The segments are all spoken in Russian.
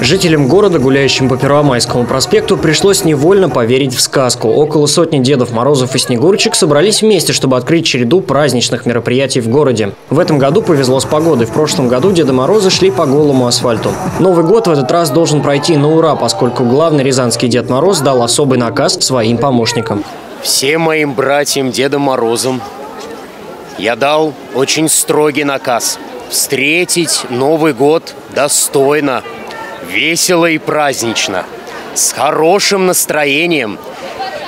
Жителям города, гуляющим по Первомайскому проспекту, пришлось невольно поверить в сказку. Около сотни Дедов Морозов и Снегурочек собрались вместе, чтобы открыть череду праздничных мероприятий в городе. В этом году повезло с погодой. В прошлом году Деда Морозы шли по голому асфальту. Новый год в этот раз должен пройти на ура, поскольку главный рязанский Дед Мороз дал особый наказ своим помощникам. Всем моим братьям Дедом Морозом я дал очень строгий наказ – встретить Новый год достойно – весело и празднично, с хорошим настроением,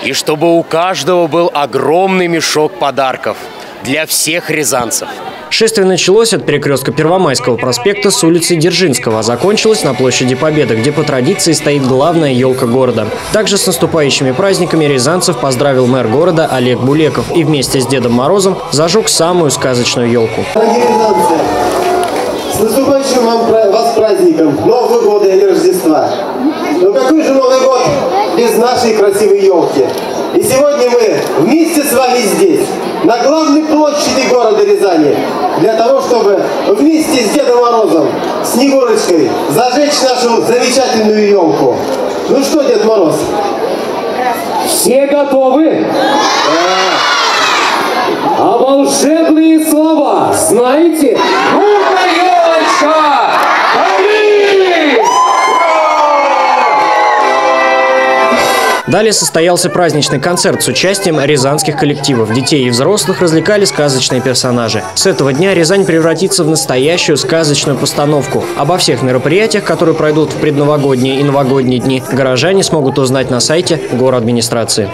и чтобы у каждого был огромный мешок подарков для всех рязанцев. Шествие началось от перекрестка Первомайского проспекта с улицы Дзержинского, а закончилось на площади Победы, где по традиции стоит главная елка города. Также с наступающими праздниками рязанцев поздравил мэр города Олег Булеков и вместе с Дедом Морозом зажег самую сказочную елку. Дорогие рязанцы, с наступающим вам, вас праздником Нового года и Рождества. Но какой же Новый год без нашей красивой елки? И сегодня мы вместе с вами здесь, на главной площади города Рязани, для того, чтобы вместе с Дедом Морозом, Снегурочкой, зажечь нашу замечательную елку. Ну что, Дед Мороз? Все готовы? Да. А волшебные слова знаете? Далее состоялся праздничный концерт с участием рязанских коллективов. Детей и взрослых развлекали сказочные персонажи. С этого дня Рязань превратится в настоящую сказочную постановку. Обо всех мероприятиях, которые пройдут в предновогодние и новогодние дни, горожане смогут узнать на сайте город администрации.